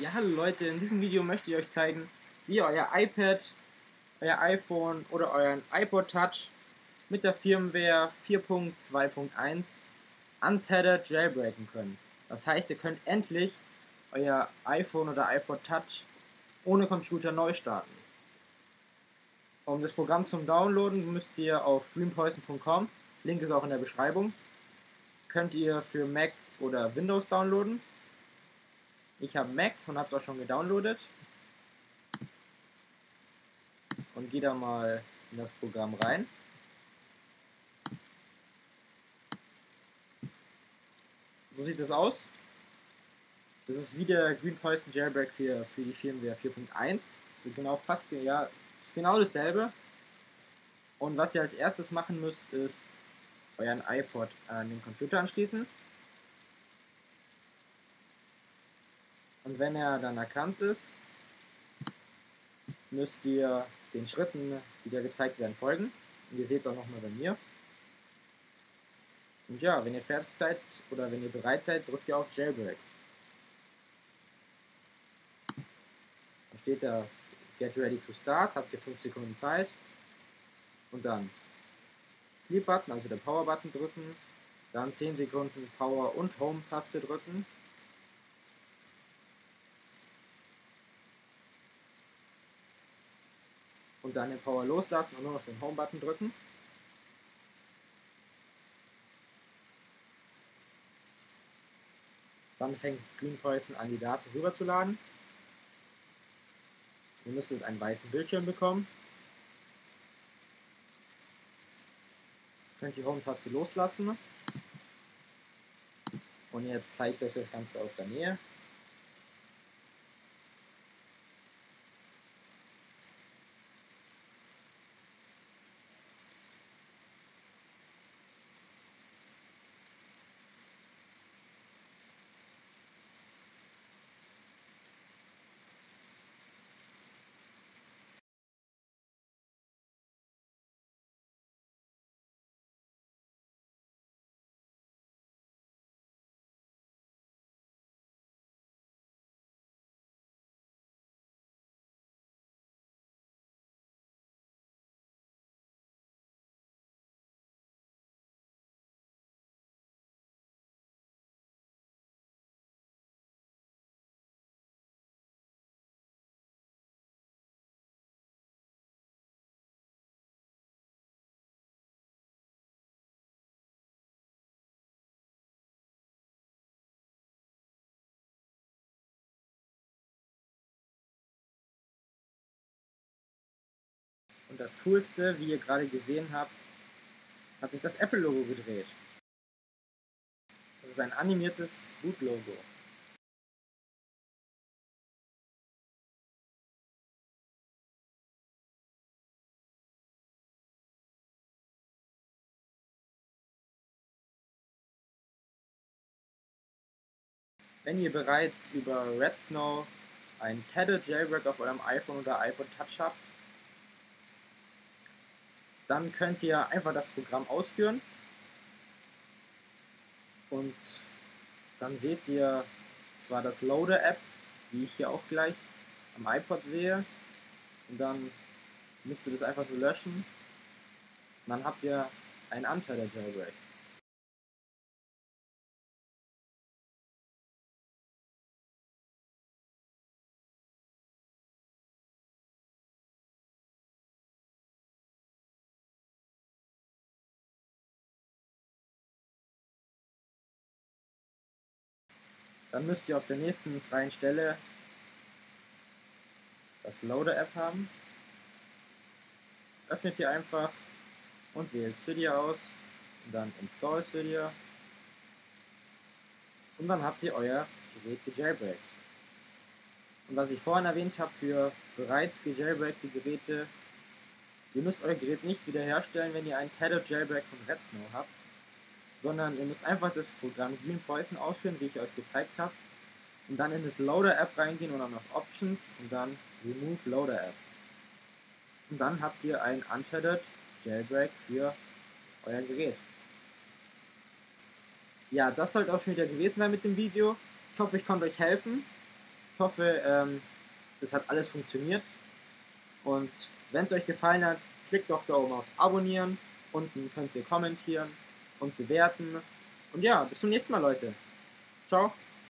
Ja, hallo Leute, in diesem Video möchte ich euch zeigen, wie ihr euer iPad, euer iPhone oder euren iPod Touch mit der Firmware 4.2.1 untethered jailbreaken könnt. Das heißt, ihr könnt endlich euer iPhone oder iPod Touch ohne Computer neu starten. Um das Programm zum Downloaden müsst ihr auf greenpoison.com, Link ist auch in der Beschreibung, könnt ihr für Mac oder Windows downloaden. Ich habe Mac und habe es auch schon gedownloadet. Und gehe da mal in das Programm rein. So sieht es aus. Das ist wie der Green Poison Jailbreak für, für die Firmware 4.1. Das ist genau fast ja, ist genau dasselbe. Und was ihr als erstes machen müsst, ist euren iPod an den Computer anschließen. Und wenn er dann erkannt ist, müsst ihr den Schritten, die dir gezeigt werden, folgen. Und ihr seht auch nochmal bei mir. Und ja, wenn ihr fertig seid oder wenn ihr bereit seid, drückt ihr auf Jailbreak. Da steht da Get Ready to Start, habt ihr 5 Sekunden Zeit. Und dann Sleep Button, also der Power Button drücken. Dann 10 Sekunden Power und Home Taste drücken. Und dann den Power loslassen und nur noch den Home-Button drücken. Dann fängt Green Poison an, die Daten rüberzuladen. Ihr müsstet einen weißen Bildschirm bekommen. Könnt die Home-Taste loslassen. Und jetzt zeigt euch das Ganze aus der Nähe. Und das Coolste, wie ihr gerade gesehen habt, hat sich das Apple-Logo gedreht. Das ist ein animiertes Boot-Logo. Wenn ihr bereits über Red Snow ein Tethered Jailbreak auf eurem iPhone oder iPod Touch habt, dann könnt ihr einfach das Programm ausführen. Und dann seht ihr zwar das Loader-App, die ich hier auch gleich am iPod sehe. Und dann müsst ihr das einfach nur löschen. Und dann habt ihr einen Anteil der Jailbreak. Dann müsst ihr auf der nächsten freien Stelle das Loader-App haben. Öffnet ihr einfach und wählt Cydia aus und dann Install Cydia. Und dann habt ihr euer Gerät gejailbreakt. Und was ich vorhin erwähnt habe für bereits gejailbreakte Geräte, ihr müsst euer Gerät nicht wiederherstellen, wenn ihr einen Tether Jailbreak von Redsnow habt sondern ihr müsst einfach das Programm Green Poison ausführen, wie ich euch gezeigt habe, und dann in das Loader App reingehen und dann auf Options und dann Remove Loader App. Und dann habt ihr ein Untethered Jailbreak für euer Gerät. Ja, das sollte auch schon wieder gewesen sein mit dem Video. Ich hoffe, ich konnte euch helfen. Ich hoffe, ähm, hat alles funktioniert. Und wenn es euch gefallen hat, klickt doch da oben auf Abonnieren. Unten könnt ihr kommentieren und bewerten. Und ja, bis zum nächsten Mal, Leute. Ciao.